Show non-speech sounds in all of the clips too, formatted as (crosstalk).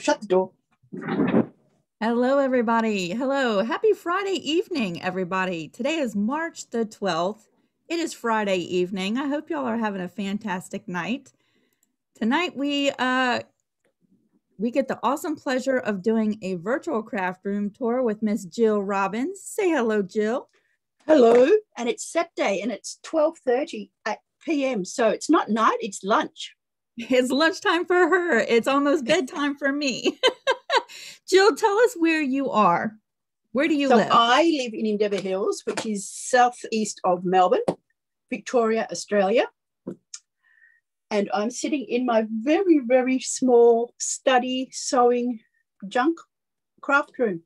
Shut the door. Hello, everybody. Hello. Happy Friday evening, everybody. Today is March the 12th. It is Friday evening. I hope y'all are having a fantastic night. Tonight we uh we get the awesome pleasure of doing a virtual craft room tour with Miss Jill Robins. Say hello, Jill. Hello. And it's Saturday and it's 12:30 at PM. So it's not night, it's lunch. It's lunchtime for her. It's almost bedtime for me. (laughs) Jill, tell us where you are. Where do you so live? I live in Endeavour Hills, which is southeast of Melbourne, Victoria, Australia. And I'm sitting in my very, very small study sewing junk craft room.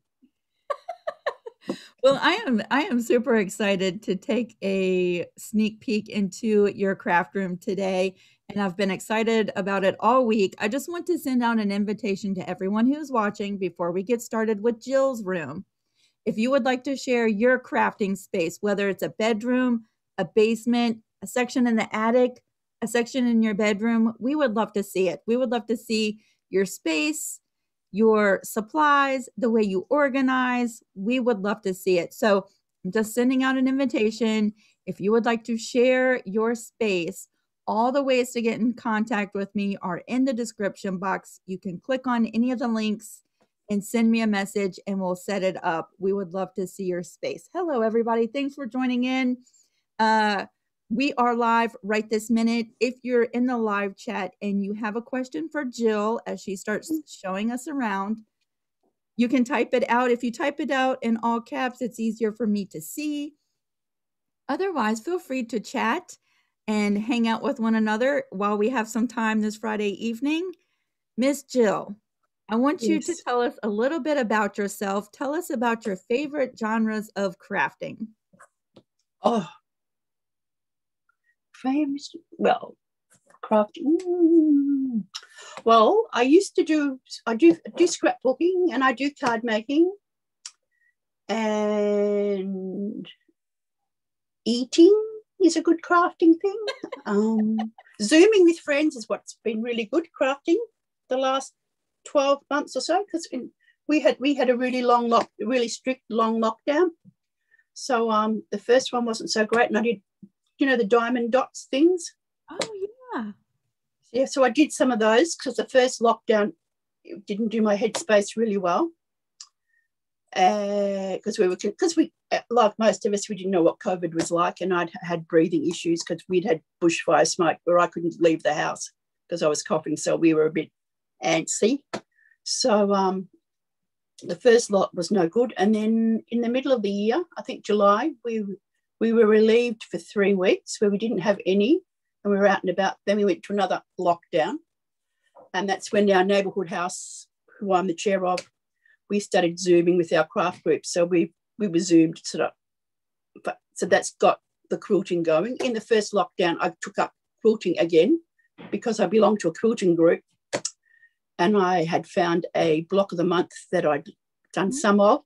Well, I am I am super excited to take a sneak peek into your craft room today and I've been excited about it all week. I just want to send out an invitation to everyone who's watching before we get started with Jill's room. If you would like to share your crafting space, whether it's a bedroom, a basement, a section in the attic, a section in your bedroom, we would love to see it. We would love to see your space, your supplies, the way you organize. We would love to see it. So I'm just sending out an invitation. If you would like to share your space, all the ways to get in contact with me are in the description box. You can click on any of the links and send me a message and we'll set it up. We would love to see your space. Hello, everybody. Thanks for joining in. Uh, we are live right this minute. If you're in the live chat and you have a question for Jill as she starts mm. showing us around, you can type it out. If you type it out in all caps, it's easier for me to see. Otherwise, feel free to chat and hang out with one another while we have some time this Friday evening. Miss Jill, I want you to tell us a little bit about yourself. Tell us about your favorite genres of crafting. Oh, famous. Well, crafting. Mm. Well, I used to do. I do do scrapbooking and I do card making, and eating is a good crafting thing. (laughs) Um, Zooming with friends is what's been really good crafting the last 12 months or so because we had we had a really long lock, really strict long lockdown. So um, the first one wasn't so great, and I did, you know, the diamond dots things. Oh yeah, yeah. So I did some of those because the first lockdown didn't do my headspace really well because uh, we were because we uh, like most of us we didn't know what covid was like and i'd had breathing issues because we'd had bushfire smoke where i couldn't leave the house because i was coughing so we were a bit antsy so um, the first lot was no good and then in the middle of the year i think july we we were relieved for three weeks where we didn't have any and we were out and about then we went to another lockdown and that's when our neighbourhood house who i'm the chair of we started zooming with our craft group. So we we were zoomed sort of, but so that's got the quilting going. In the first lockdown, I took up quilting again because I belonged to a quilting group, and I had found a block of the month that I'd done mm-hmm. some of,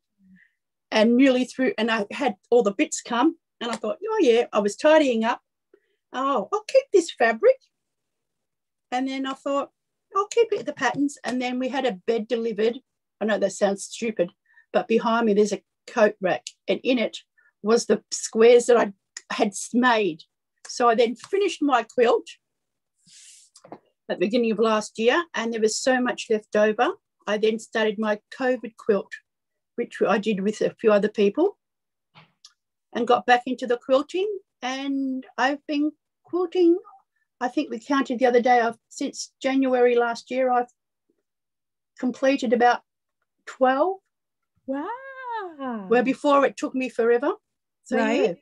and nearly through, and I had all the bits come, and I thought, oh yeah, I was tidying up. Oh, I'll keep this fabric, and then I thought I'll keep it the patterns, and then we had a bed delivered I know that sounds stupid, but behind me there's a coat rack, and in it was the squares that I had made. So I then finished my quilt at the beginning of last year, and there was so much left over. I then started my COVID quilt, which I did with a few other people, and got back into the quilting. And I've been quilting. I think we counted the other day. I've since January last year. I've completed about 12. Wow. Where before it took me forever. So, right.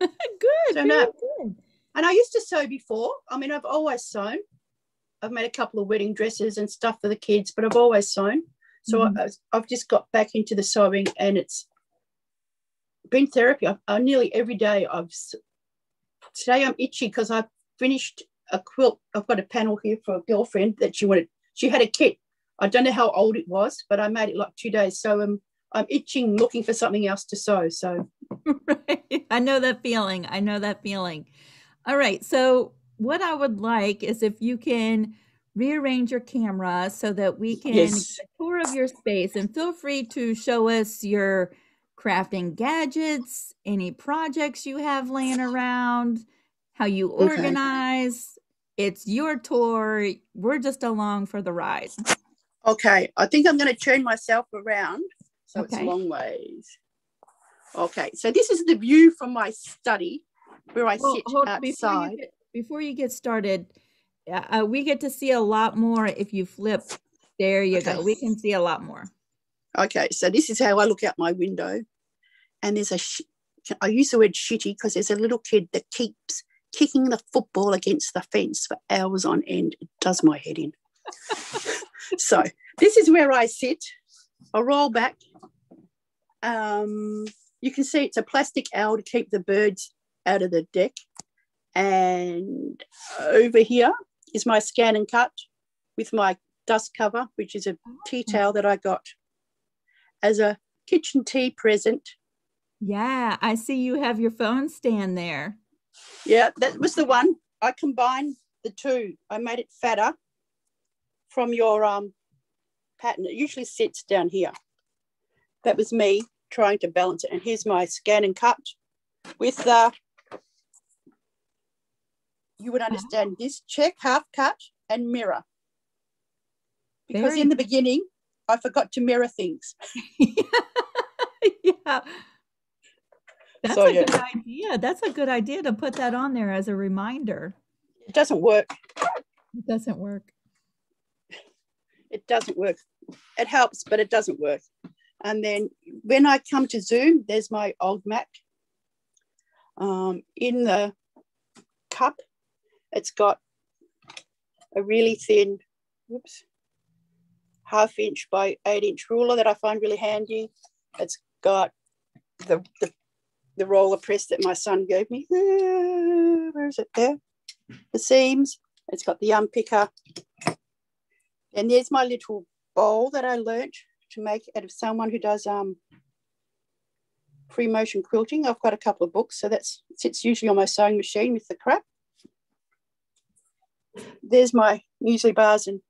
Yeah. (laughs) good. So now, good. And I used to sew before. I mean, I've always sewn. I've made a couple of wedding dresses and stuff for the kids, but I've always sewn. So mm-hmm. I, have just got back into the sewing and it's been therapy. I, I nearly every day I've, today I'm itchy because I've finished a quilt. I've got a panel here for a girlfriend that she wanted, she had a kit I don't know how old it was, but I made it like two days. So um, I'm itching, looking for something else to sew. So (laughs) right. I know that feeling. I know that feeling. All right. So what I would like is if you can rearrange your camera so that we can Yes. get a tour of your space and feel free to show us your crafting gadgets, any projects you have laying (laughs) around, how you Okay. organize. It's your tour. We're just along for the ride. Okay, I think I'm going to turn myself around so it's Okay. long ways. Okay, so this is the view from my study where I Well, sit hold- before, outside. you get, before you get started, uh, uh, we get to see a lot more if you flip. There you go. We can see a lot more. Okay, so this is how I look out my window, and there's a. Sh- I use the word shitty because there's a little kid that keeps kicking the football against the fence for hours on end. It does my head in. (laughs) so this is where I sit. I roll back. Um, you can see it's a plastic owl to keep the birds out of the deck. And over here is my scan and cut with my dust cover, which is a tea towel that I got as a kitchen tea present. Yeah, I see you have your phone stand there. Yeah, that was the one. I combined the two. I made it fatter from your um pattern. It usually sits down here. That was me trying to balance it. And here's my scan and cut with the you would understand this check, half cut, and mirror. Because Very in the beginning, I forgot to mirror things. (laughs) yeah. That's So, a yeah. good idea. That's a good idea to put that on there as a reminder. It doesn't work. It doesn't work. it doesn't work. It helps, but it doesn't work. And then when I come to Zoom, there's my old Mac. Um, in the cup, it's got a really thin, whoops, half inch by eight inch ruler that I find really handy. It's got the, the, the roller press that my son gave me. (laughs) Where is it there? The seams. It's got the unpicker. And there's my little bowl that I learnt to make out of someone who does um, free motion quilting. I've got a couple of books, so that sits usually on my sewing machine with the crap. There's my muesli bars and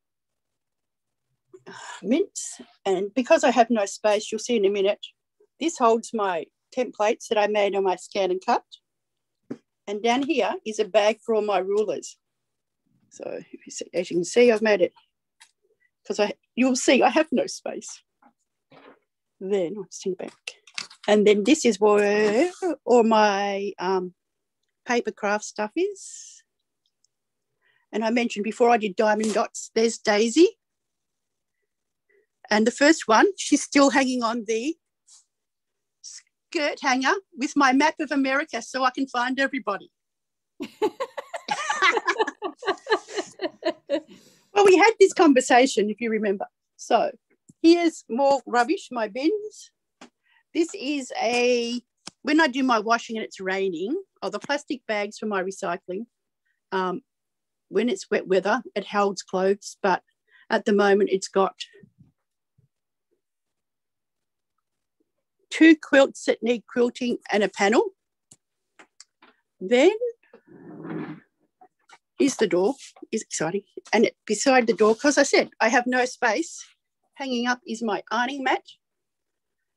mints. And because I have no space, you'll see in a minute, this holds my templates that I made on my scan and cut. And down here is a bag for all my rulers. So you see, as you can see, I've made it because I you'll see I have no space. Then I'll sing back. And then this is where all my um, paper craft stuff is. And I mentioned before I did diamond dots, there's Daisy. And the first one, she's still hanging on the skirt hanger with my map of America so I can find everybody. (laughs) Well, we had this conversation, if you remember. So here's more rubbish, my bins. This is a, when I do my washing and it's raining, or the plastic bags for my recycling, um, when it's wet weather, it holds clothes, but at the moment it's got two quilts that need quilting and a panel. Then is the door is exciting and it, beside the door because i said i have no space. Hanging up is my ironing mat.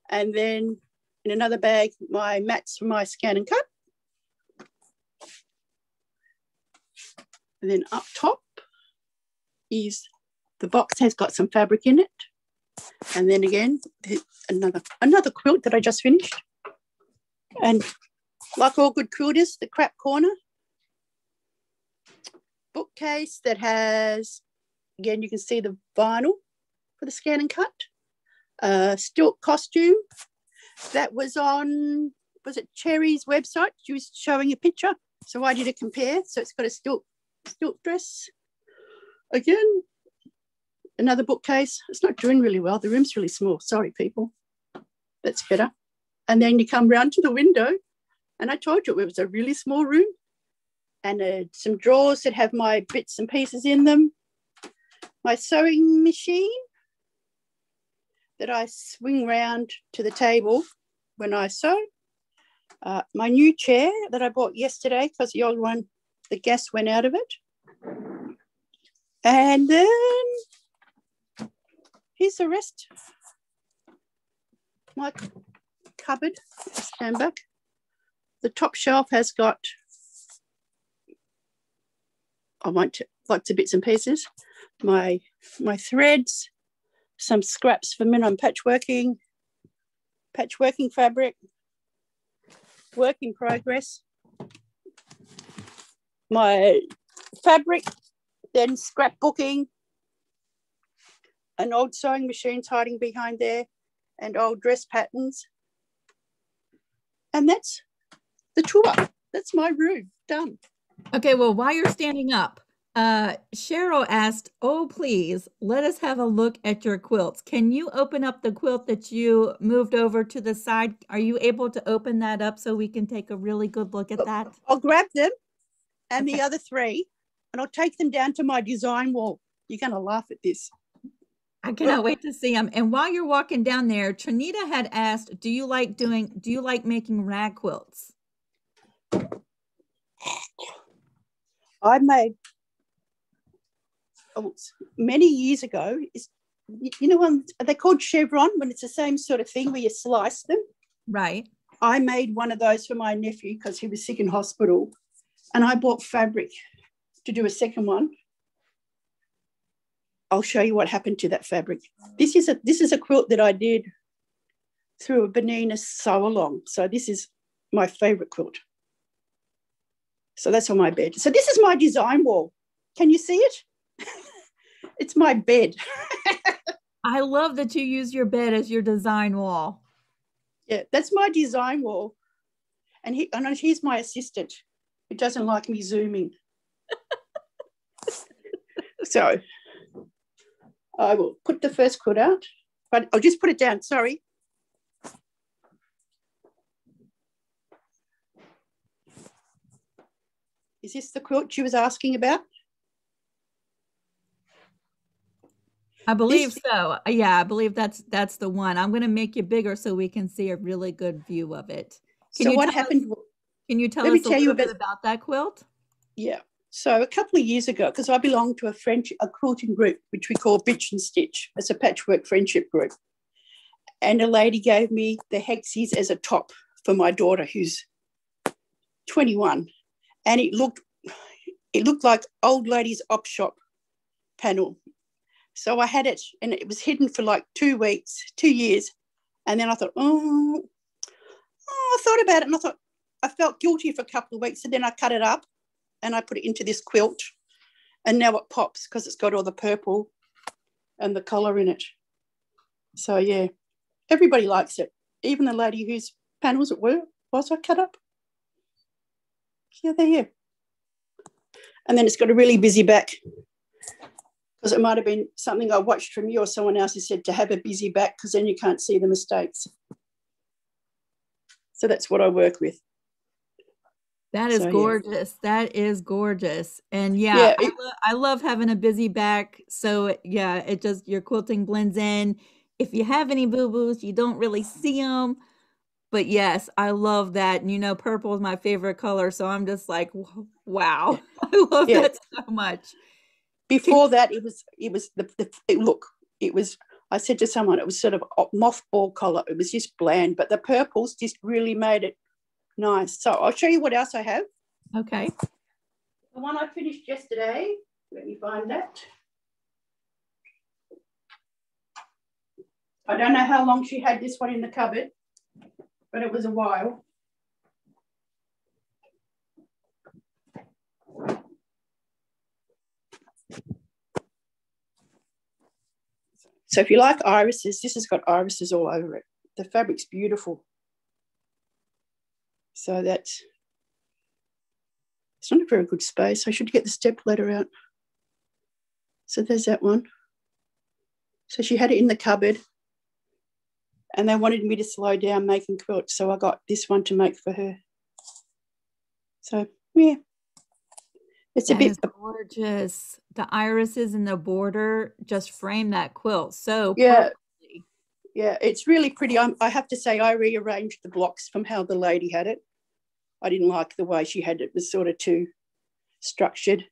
And then in another bag my mats for my scan and cut. And then up top is the box has got some fabric in it and then again another another quilt that i just finished and like all good quilters the crap corner bookcase that has, again, you can see the vinyl for the scan and cut. Uh, stilt costume that was on, was it Cherry's website? She was showing a picture. So I did a compare. So it's got a stilt, stilt dress. Again, another bookcase. It's not doing really well. The room's really small. Sorry, people. That's better. And then you come round to the window, and I told you it was a really small room and uh, some drawers that have my bits and pieces in them. My sewing machine that I swing round to the table when I sew. Uh, my new chair that I bought yesterday because the old one, the gas went out of it. And then here's the rest. My cupboard, stand back. The top shelf has got, I won't, lots of bits and pieces. My, my threads, some scraps for minimum patchworking, patchworking fabric, work in progress, my fabric, then scrapbooking, an old sewing machine's hiding behind there, and old dress patterns. And that's the tour. That's my room done. Okay, well, while you're standing up, uh, Cheryl asked, Oh, please let us have a look at your quilts. Can you open up the quilt that you moved over to the side? Are you able to open that up so we can take a really good look at that? I'll grab them and okay. the other three and I'll take them down to my design wall. You're going to laugh at this. I (laughs) cannot wait to see them. And while you're walking down there, Trinita had asked, "Do you like doing? Do you like making rag quilts?" I made oh, many years ago. Is you know um, when they're called chevron when it's the same sort of thing where you slice them. Right. I made one of those for my nephew because he was sick in hospital, and I bought fabric to do a second one I'll show you what happened to that fabric. This is a this is a quilt that I did through a Bernina sew along. So this is my favorite quilt. So that's on my bed. So this is my design wall. Can you see it? (laughs) it's my bed. (laughs) I love that you use your bed as your design wall. Yeah, that's my design wall. And he and he's my assistant. He doesn't like me zooming. (laughs) so I will put the first quilt out, but I'll just put it down, sorry. Is this the quilt you was asking about? I believe so. Yeah, I believe that's that's the one. I'm going to make you bigger so we can see a really good view of it. Can so what happened? Us, can you tell us a tell little bit about that quilt? Yeah. So a couple of years ago, because I belong to a French a quilting group which we call Bitch and Stitch, it's a patchwork friendship group, and a lady gave me the hexies as a top for my daughter who's 21, and it looked it looked like old lady's op shop panel. So I had it, and it was hidden for like two weeks, two years, and then I thought, oh, oh I thought about it, and I thought I felt guilty for a couple of weeks, and then I cut it up and I put it into this quilt. And now it pops because it's got all the purple and the colour in it. So yeah, everybody likes it. Even the lady whose panels at work was I cut up. Yeah, they're here. And then it's got a really busy back because it might have been something I watched from you or someone else who said to have a busy back because then you can't see the mistakes. So that's what I work with. That is so, gorgeous. Yeah. That is gorgeous. And yeah, yeah it, I, lo- I, love having a busy back. So yeah, it just your quilting blends in. If you have any boo boos, you don't really see them. But yes, I love that. And you know, purple is my favorite color. So I'm just like, wow, (laughs) I love yeah. that so much. Before that, it was, it was the, the it, look, it was, I said to someone, it was sort of mothball color. It was just bland, but the purples just really made it Nice. So I'll show you what else I have. Okay. The one I finished yesterday, let me find that. I don't know how long she had this one in the cupboard, but it was a while. So if you like irises, this has got irises all over it. The fabric's beautiful. So that's it's not a very good space. I should get the step ladder out. So there's that one. So she had it in the cupboard and they wanted me to slow down making quilts. So I got this one to make for her. So yeah, it's that a bit gorgeous. The irises in the border just frame that quilt so yeah. Yeah, it's really pretty. I'm, I have to say, I rearranged the blocks from how the lady had it. I didn't like the way she had it, it was sort of too structured.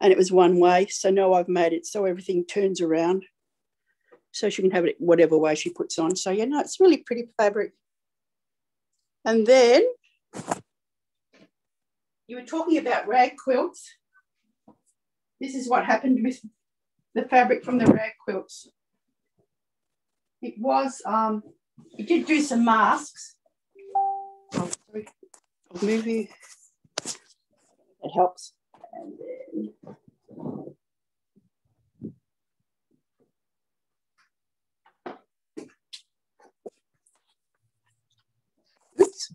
and it was one way. So now I've made it so everything turns around. So she can have it whatever way she puts on. So yeah, no, it's really pretty fabric. And then you were talking about rag quilts. This is what happened with the fabric from the rag quilts. It was, um, it did do some masks. Oh, sorry. You. It helps. And then Oops.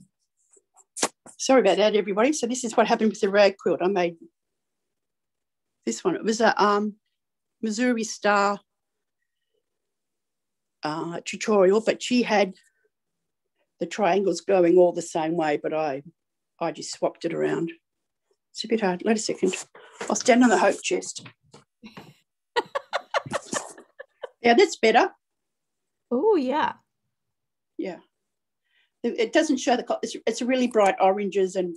Sorry about that, everybody. So this is what happened with the rag quilt. I made this one. It was a um, Missouri Star uh, tutorial, but she had the triangles going all the same way, but I, I just swapped it around. It's a bit hard. Wait a second. I'll stand on the hope chest. (laughs) yeah, that's better. Oh, yeah. Yeah. It doesn't show the, it's, it's really bright oranges and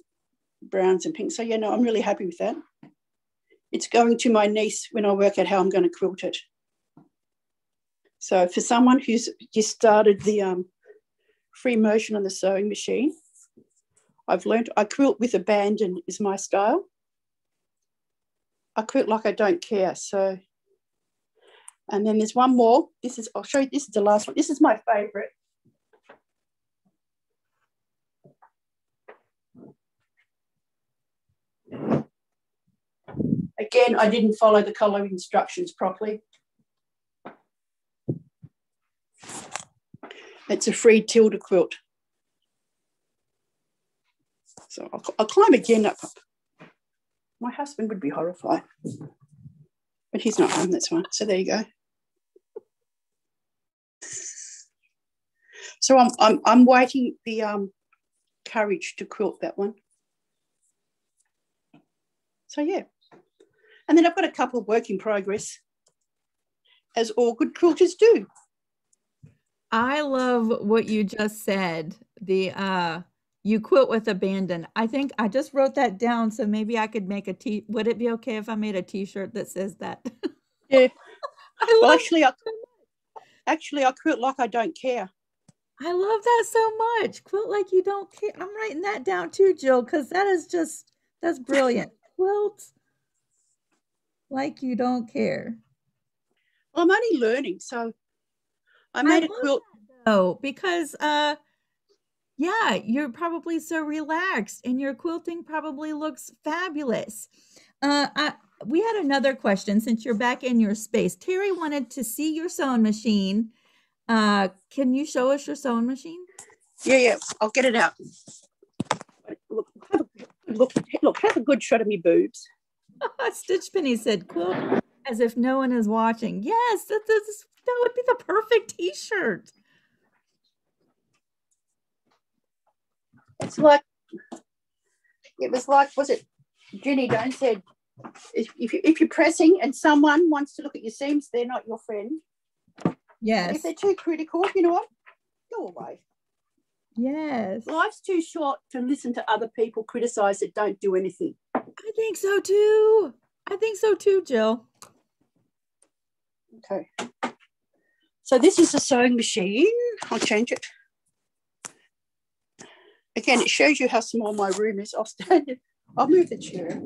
browns and pinks. So, yeah, no, I'm really happy with that. It's going to my niece when I work out how I'm going to quilt it. So for someone who's just started the um, free motion on the sewing machine, I've learned I quilt with abandon is my style. I quilt like I don't care. So, and then there's one more. This is, I'll show you, this is the last one. This is my favorite. Again, I didn't follow the color instructions properly. It's a free Tilda quilt. So I'll, I'll climb again up. My husband would be horrified, but he's not home, that's fine. So there you go. So I'm, I'm, I'm waiting the um, courage to quilt that one. So yeah. And then I've got a couple of work in progress, as all good quilters do. I love what you just said. The uh you quilt with abandon. I think I just wrote that down so maybe I could make a t would it be okay if I made a t-shirt that says that? (laughs) Yeah. I well, actually I actually I quilt like I don't care. I love that so much. Quilt like you don't care. I'm writing that down too, Jill, because that is just that's brilliant. (laughs) Quilt like you don't care. Well, I'm only learning, so I made I a quilt. Oh, because uh yeah, you're probably so relaxed and your quilting probably looks fabulous. Uh I, we had another question since you're back in your space. Terry wanted to see your sewing machine. Uh can you show us your sewing machine? Yeah, yeah, I'll get it out. Look, have a, look, look, have a good shot of me boobs. (laughs) Stitch Penny said, quilt as if no one is watching. Yes, that, that's that would be the perfect t-shirt. It's like it was like was it Jenny Doan said if, if, you, if you're pressing and someone wants to look at your seams, they're not your friend. Yes. if they're too critical, you know what? Go away. Yes. Life's too short to listen to other people criticize that don't do anything. I think so too. I think so too, Jill. Okay. So this is a sewing machine. I'll change it. Again, it shows you how small my room is. I'll stand, I'll move the chair.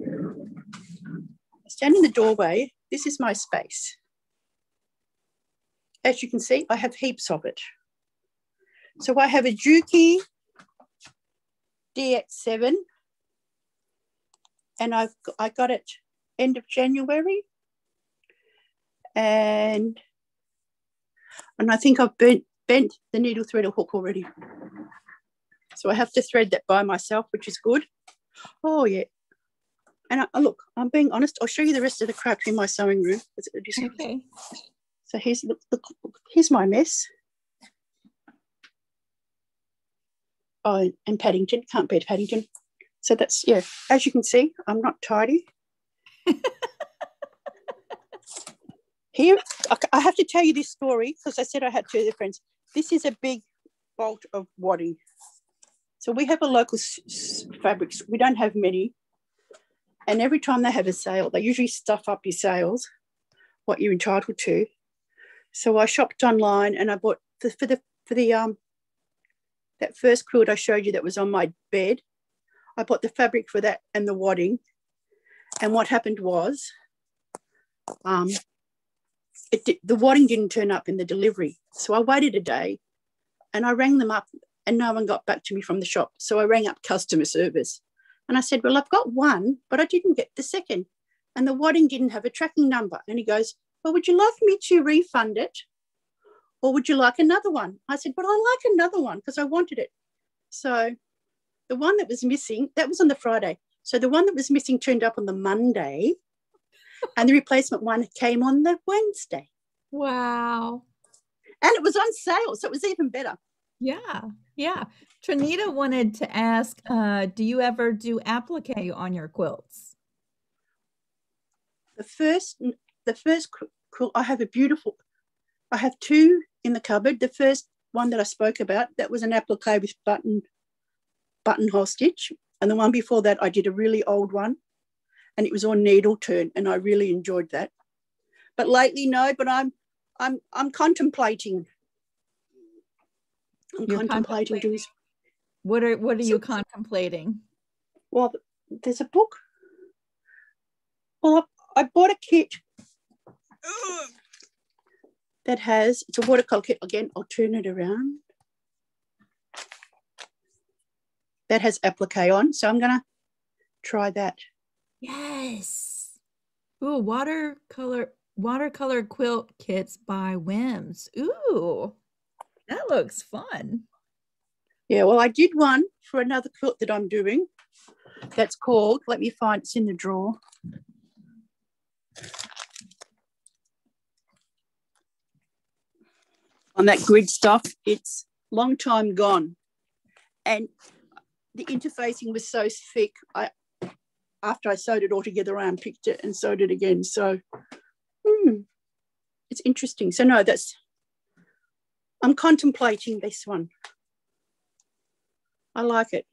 I stand in the doorway. This is my space. As you can see, I have heaps of it. So I have a Juki DX7 and I've I got it end of January. And and I think I've bent, bent the needle thread or hook already. So I have to thread that by myself, which is good. Oh, yeah. And I, oh, look, I'm being honest. I'll show you the rest of the crap in my sewing room. Okay. So here's look, look, look, here's my mess. Oh, and Paddington can't beat Paddington. So that's yeah. As you can see, I'm not tidy. (laughs) Here, I have to tell you this story because I said I had two other friends. This is a big bolt of wadding. So we have a local fabrics. We don't have many. And every time they have a sale, they usually stuff up your sales, what you're entitled to. So I shopped online and I bought for, for the for the um that first quilt I showed you that was on my bed. I bought the fabric for that and the wadding. And what happened was, um, did, the wadding didn't turn up in the delivery. So I waited a day and I rang them up and no one got back to me from the shop. So I rang up customer service and I said, Well, I've got one, but I didn't get the second. And the wadding didn't have a tracking number. And he goes, Well, would you like me to refund it? Or would you like another one? I said, Well, I like another one because I wanted it. So the one that was missing, that was on the Friday. So the one that was missing turned up on the Monday, and the replacement one came on the Wednesday. Wow. And it was on sale, so it was even better. Yeah, yeah. Trinita wanted to ask, uh, do you ever do applique on your quilts? The first, the first quilt, I have a beautiful, I have two in the cupboard. The first one that I spoke about, that was an applique with button, buttonhole stitch. And the one before that, I did a really old one and it was on needle turn and I really enjoyed that. But lately, no, but I'm, I'm, I'm contemplating. I'm You're contemplating doing. What are, what are you contemplating? Well, there's a book. Well, I, I bought a kit that has, it's a watercolor kit. Again, I'll turn it around. That has applique on. So I'm going to try that. Yes. Ooh, watercolor watercolor quilt kits by Whims. Ooh, that looks fun. Yeah, well, I did one for another quilt that I'm doing. That's called, let me find, it's in the drawer. on that grid stuff, it's long time gone. And the interfacing was so thick, I after I sewed it all together, I unpicked it and sewed it again. So hmm, it's interesting. So no, that's I'm contemplating this one. I like it.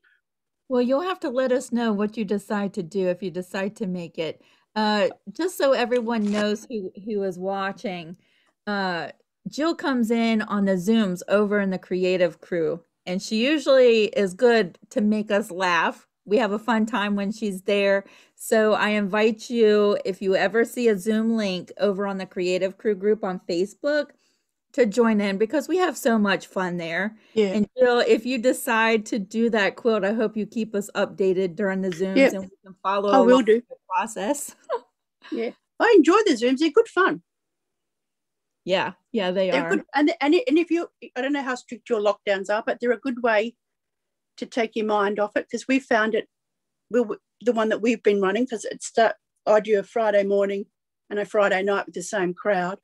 Well, you'll have to let us know what you decide to do if you decide to make it. Uh, just so everyone knows who who is watching, uh, Jill comes in on the Zooms over in the creative crew, and she usually is good to make us laugh. We have a fun time when she's there. So I invite you, if you ever see a Zoom link over on the creative crew group on Facebook, to join in because we have so much fun there. Yeah. And Jill, if you decide to do that quilt, I hope you keep us updated during the Zooms yeah. and we can follow I will do. the process. (laughs) yeah. I enjoy the Zooms. They're good fun. Yeah, yeah, they they're are. Good. And and and if you, I don't know how strict your lockdowns are, but they're a good way to take your mind off it because we found it. We the one that we've been running because it's start. I do a Friday morning and a Friday night with the same crowd,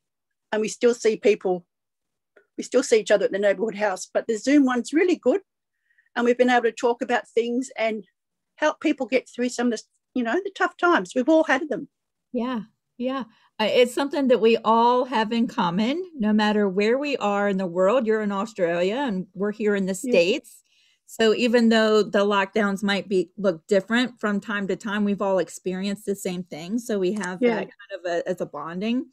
and we still see people. We still see each other at the neighbourhood house, but the Zoom one's really good, and we've been able to talk about things and help people get through some of the, you know, the tough times. We've all had them. Yeah, yeah. Uh, it's something that we all have in common, no matter where we are in the world. You're in Australia and we're here in the States. So even though the lockdowns might be look different from time to time, we've all experienced the same thing. So we have yeah. that kind of a, as a bonding.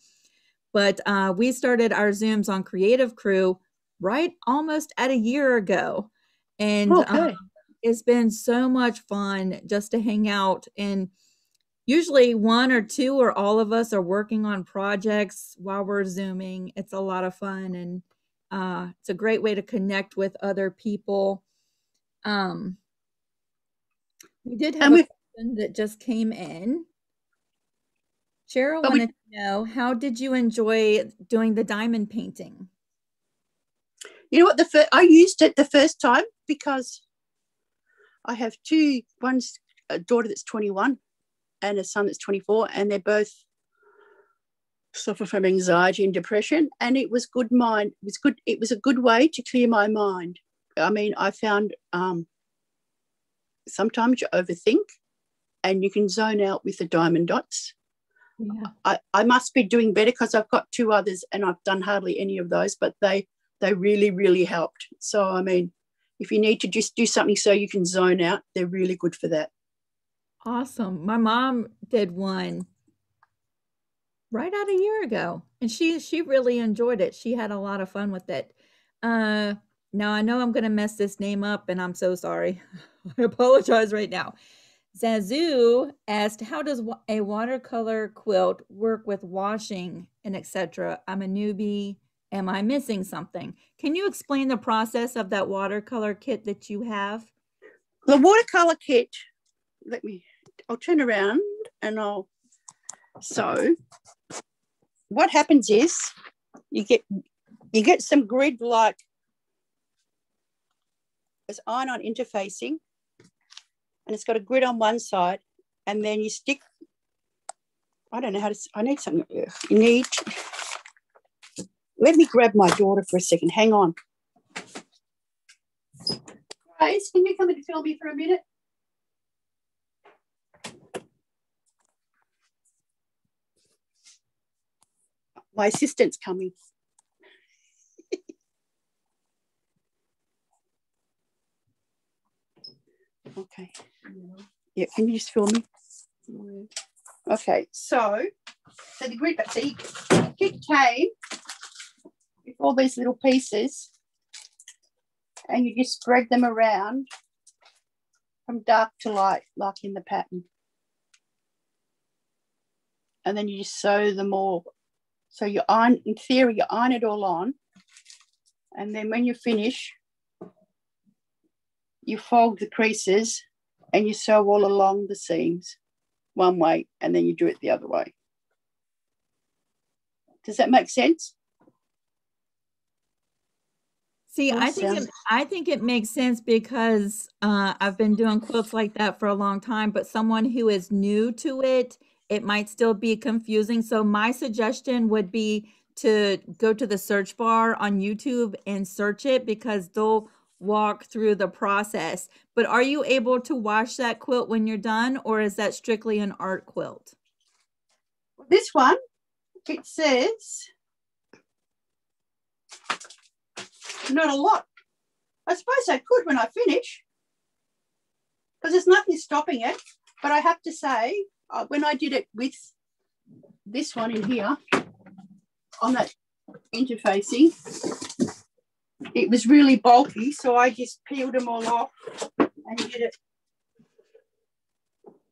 But uh, we started our Zooms on Creative Crew right almost at a year ago. And okay. um, it's been so much fun just to hang out and usually one or two or all of us are working on projects while we're zooming it's a lot of fun and uh, it's a great way to connect with other people um, we did have a question that just came in cheryl wanted we, to know how did you enjoy doing the diamond painting you know what the fir- i used it the first time because i have two one's a daughter that's 21 and a son that's 24, and they're both suffer from anxiety and depression. And it was good mind. It was good. It was a good way to clear my mind. I mean, I found um, sometimes you overthink, and you can zone out with the diamond dots. Yeah. I, I must be doing better because I've got two others and I've done hardly any of those, but they they really, really helped. So I mean, if you need to just do something so you can zone out, they're really good for that. Awesome. My mom did one right out a year ago and she she really enjoyed it. She had a lot of fun with it. Uh now I know I'm going to mess this name up and I'm so sorry. (laughs) I apologize right now. Zazu asked, "How does a watercolor quilt work with washing and etc.? I'm a newbie. Am I missing something? Can you explain the process of that watercolor kit that you have?" The watercolor kit. Let me. I'll turn around and I'll. So, what happens is you get you get some grid like as iron-on interfacing and it's got a grid on one side and then you stick I don't know how to I need something you need let me grab my daughter for a second hang on. Grace can you come and film me for a minute? My assistant's coming Okay. Yeah, can you just film me? Okay, so so the grid, so you, kit came with all these little pieces, and you just spread them around from dark to light, like in the pattern. And then you just sew them all. So you iron, in theory, you iron it all on, and then when you finish, you fold the creases and you sew all along the seams one way and then you do it the other way. Does that make sense? See, I think it, I think it makes sense because uh, I've been doing quilts like that for a long time. But someone who is new to it, it might still be confusing. So my suggestion would be to go to the search bar on YouTube and search it because they'll walk through the process. But are you able to wash that quilt when you're done, or is that strictly an art quilt? This one, it says not a lot. I suppose I could when I finish because there's nothing stopping it. But I have to say, uh, when I did it with this one in here on that interfacing, it was really bulky, so I just peeled them all off and did it.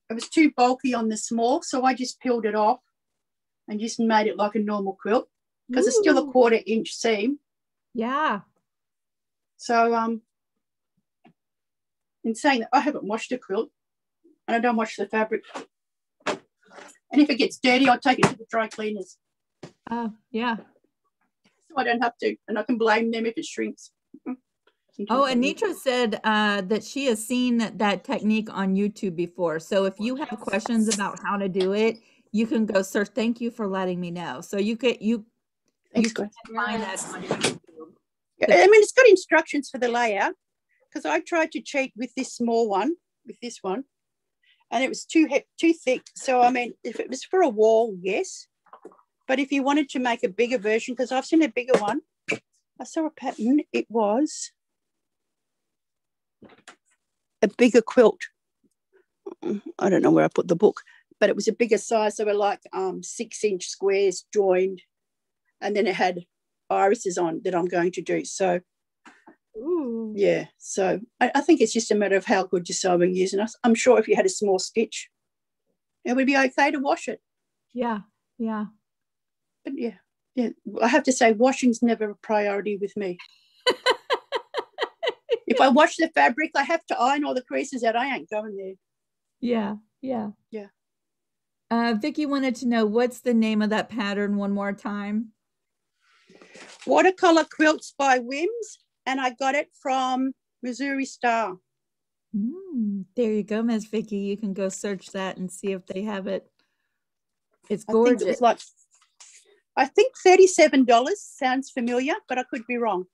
It was too bulky on the small, so I just peeled it off and just made it like a normal quilt because it's still a quarter inch seam. Yeah. So um in saying that I haven't washed a quilt and I don't wash the fabric. And if it gets dirty, I'll take it to the dry cleaners. Oh, uh, yeah. I don't have to, and I can blame them if it shrinks. (laughs) Oh, Anitra said uh, that she has seen that technique on YouTube before. So if you have questions about how to do it, you can go search. Thank you for letting me know. So you could you Thanks, you can find that on YouTube. I mean, it's got instructions for the layout because I tried to cheat with this small one, with this one, and it was too too thick. So I mean, if it was for a wall, yes, but if you wanted to make a bigger version, because I've seen a bigger one, I saw a pattern, it was a bigger quilt. I don't know where I put the book, but it was a bigger size. They were like um, six inch squares joined, and then it had irises on that I'm going to do. So, Ooh. yeah, so I, I, think it's just a matter of how good your sewing is. And I'm sure if you had a small stitch, it would be okay to wash it. Yeah, yeah but yeah, yeah. I have to say, washing's never a priority with me. (laughs) if I wash the fabric, I have to iron all the creases out. I ain't going there. Yeah, yeah, yeah. Uh, Vicki wanted to know what's the name of that pattern one more time. Watercolor Quilts by Whims, and I got it from Missouri Star. Mm, there you go, Miss Vicky. You can go search that and see if they have it. It's gorgeous. it was like I think $37 sounds familiar, but I could be wrong.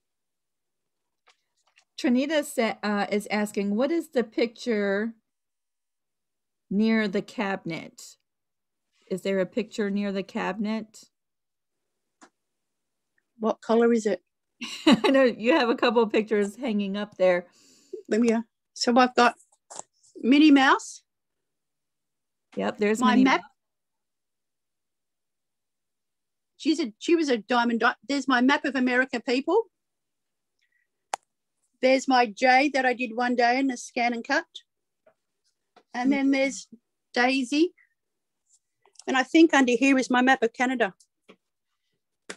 Trinita uh, is asking, what is the picture near the cabinet? Is there a picture near the cabinet? What color is it? (laughs) I know you have a couple of pictures hanging up there. Let me, uh, so I've got Minnie Mouse Yep, there's my Minnie map. Mouse. She's a she was a diamond. Di- There's my map of America, people. There's my J that I did one day in a scan and cut. And then there's Daisy. And I think under here is my map of Canada.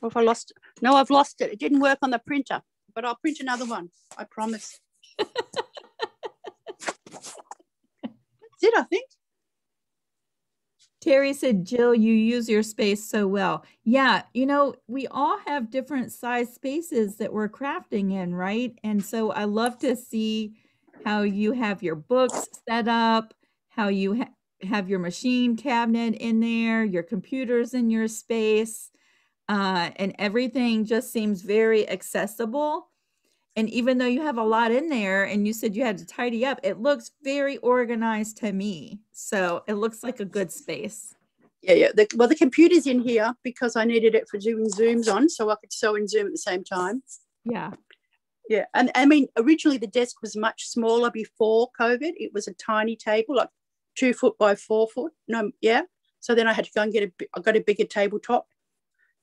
Or if I lost no, I've lost it. It didn't work on the printer, but I'll print another one. I promise. (laughs) That's it, I think. Terry said, Jill, you use your space so well. Yeah, you know, we all have different size spaces that we're crafting in, right? And so I love to see how you have your books set up, how you ha- have your machine cabinet in there, your computers in your space, uh, and everything just seems very accessible. And even though you have a lot in there and you said you had to tidy up, it looks very organized to me. So it looks like a good space. Yeah, yeah. The, well, the computer's in here because I needed it for doing Zooms on, so I could sew and Zoom at the same time. Yeah. Yeah, and I mean, originally the desk was much smaller before COVID. It was a tiny table, like two foot by four foot. No, yeah. So then I had to go and get a. I got a bigger tabletop,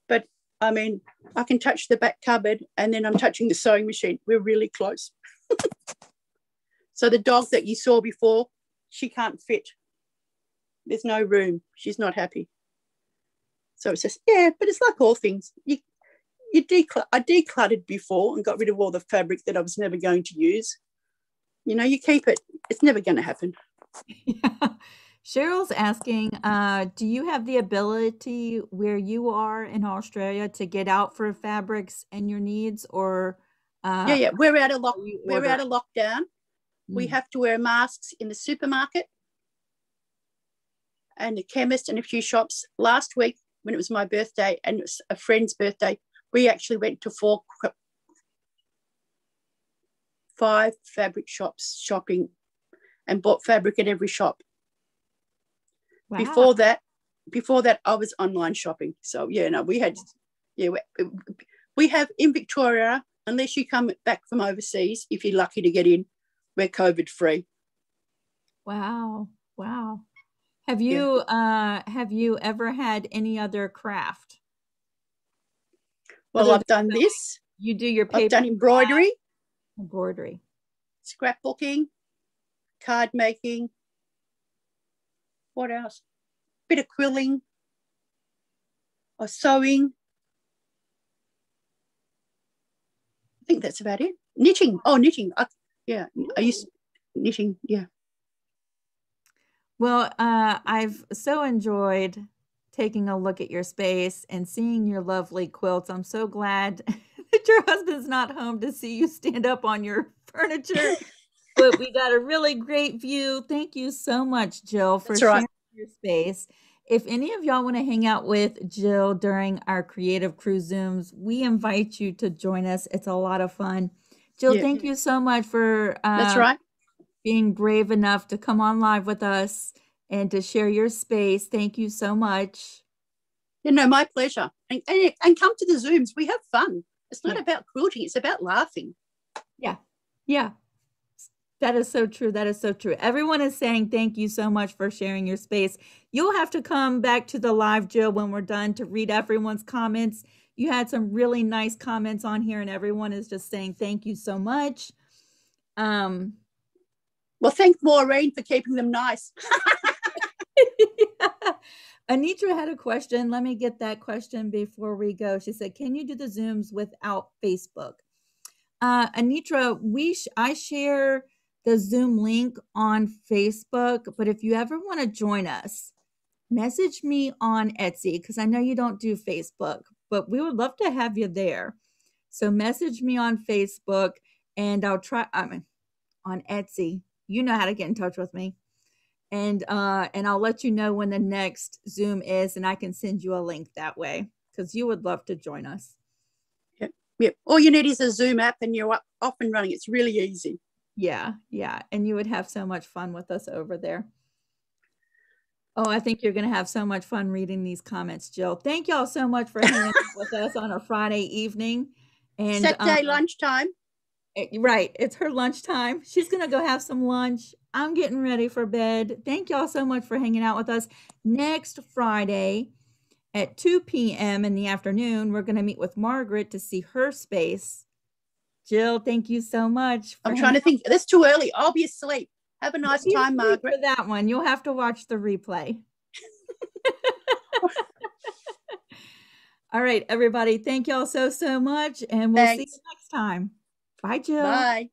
but I mean, I can touch the back cupboard, and then I'm touching the sewing machine. We're really close. (laughs) so the dog that you saw before, she can't fit. There's no room. She's not happy. So it's just yeah, but it's like all things. You you decl- I decluttered before and got rid of all the fabric that I was never going to use. You know, you keep it. It's never going to happen. (laughs) Cheryl's asking, uh, do you have the ability where you are in Australia to get out for fabrics and your needs or uh, yeah, yeah. We're out of lock. We're out of lockdown. We Mm. have to wear masks in the supermarket and the chemist and a few shops. Last week, when it was my birthday and it was a friend's birthday, we actually went to four, five fabric shops shopping, and bought fabric at every shop. Wow. before that before that i was online shopping so yeah no we had yeah we, we have in victoria unless you come back from overseas if you're lucky to get in we're covid free Wow. Wow. Have you uh have you ever had any other craft? well Other i've done this You do your paper i've done embroidery embroidery. scrapbooking card making what else? Bit of quilling or sewing. I think that's about it. Knitting. Oh knitting. I, yeah i used knitting yeah. Well, uh, I've so enjoyed taking a look at your space and seeing your lovely quilts. I'm so glad (laughs) that your husband's not home to see you stand up on your furniture. (laughs) but we got a really great view. Thank you so much, Jill, for That's right. sharing your space. If any of y'all want to hang out with Jill during our Creative Crew Zooms, we invite you to join us. It's a lot of fun. Jill, Yeah. thank you so much for uh, that's right being brave enough to come on live with us and to share your space. Thank you so much. you know my pleasure and, and, and come to the zooms we have fun it's not Yeah. about quilting it's about laughing Yeah. Yeah. That is so true. That is so true. Everyone is saying thank you so much for sharing your space. You'll have to come back to the live, Jill, when we're done to read everyone's comments. You had some really nice comments on here, and everyone is just saying thank you so much. Um, well thank maureen for keeping them nice (laughs) (laughs) Anitra had a question. Let me get that question before we go. She said, "Can you do the zooms without Facebook?" Uh, Anitra, we sh- I share the Zoom link on Facebook, but if you ever want to join us, message me on Etsy because I know you don't do Facebook, but we would love to have you there. So message me on Facebook, and I'll try. I mean, on Etsy. You know how to get in touch with me and uh and I'll let you know when the next Zoom is and I can send you a link that way cuz you would love to join us. Yep. Yep. all you need is a zoom app and you're up, off and running it's really easy Yeah, yeah, and you would have so much fun with us over there. Oh, I think you're going to have so much fun reading these comments, Jill. Thank y'all so much for hanging out (laughs) with us on a Friday evening. And saturday um, lunchtime eh, right, it's her lunchtime. She's going to go have some lunch I'm getting ready for bed. Thank y'all so much for hanging out with us. Next Friday at 2 p.m. in the afternoon, we're going to meet with Margaret to see her space. Jill, thank you so much. I'm trying to think. That's too early. I'll be asleep. Have a nice time, Margaret. For that one, you'll have to watch the replay. (laughs) All right, everybody. Thank y'all so, so much. And we'll Thanks. see you next time. Bye, Jill. Bye.